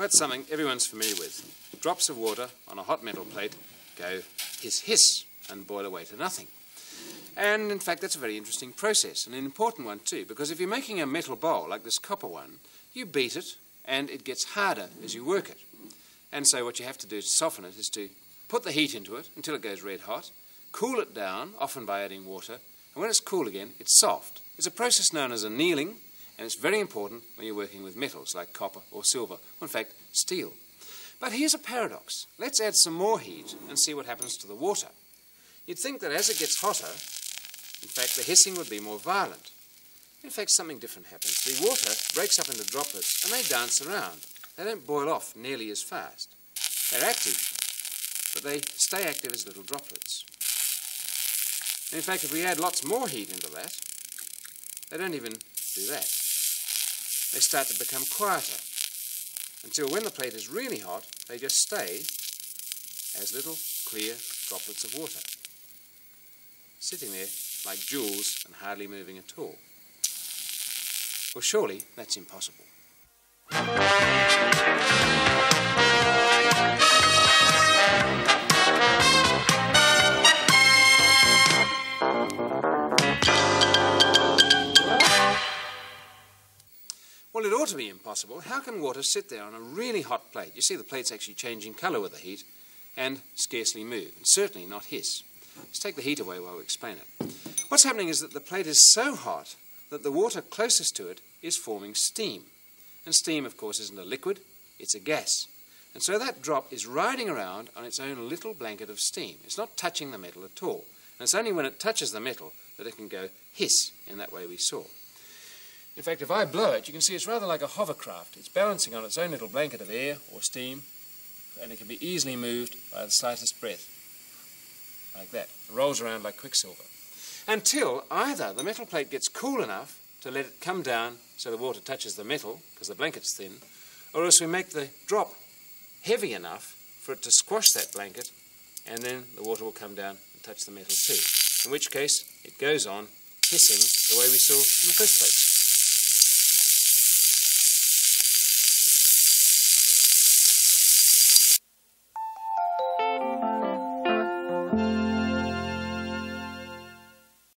That's something everyone's familiar with. Drops of water on a hot metal plate go hiss hiss and boil away to nothing. And in fact, that's a very interesting process, and an important one too, because if you're making a metal bowl like this copper one, you beat it and it gets harder as you work it. And so, what you have to do to soften it is to put the heat into it until it goes red hot, cool it down, often by adding water, and when it's cool again, it's soft. It's a process known as annealing, and it's very important when you're working with metals like copper or silver, or in fact, steel. But here's a paradox. Let's add some more heat and see what happens to the water. You'd think that as it gets hotter, in fact, the hissing would be more violent. In fact, something different happens. The water breaks up into droplets and they dance around. They don't boil off nearly as fast. They're active, but they stay active as little droplets. in fact, if we add lots more heat into that, they don't even do that. They start to become quieter until when the plate is really hot, they just stay as little clear droplets of water, sitting there like jewels and hardly moving at all. Well, surely that's impossible. Well, it ought to be impossible. How can water sit there on a really hot plate? You see, the plate's actually changing colour with the heat and scarcely move, and certainly not hiss. Let's take the heat away while we explain it. What's happening is that the plate is so hot that the water closest to it is forming steam. And steam, of course, isn't a liquid, it's a gas. And so that drop is riding around on its own little blanket of steam. It's not touching the metal at all. And it's only when it touches the metal that it can go hiss in that way we saw. In fact, if I blow it, you can see it's rather like a hovercraft. It's balancing on its own little blanket of air or steam, and it can be easily moved by the slightest breath. Like that. It rolls around like quicksilver. Until either the metal plate gets cool enough to let it come down so the water touches the metal, because the blanket's thin, or else we make the drop heavy enough for it to squash that blanket, and then the water will come down and touch the metal too. In which case, it goes on hissing the way we saw in the first place.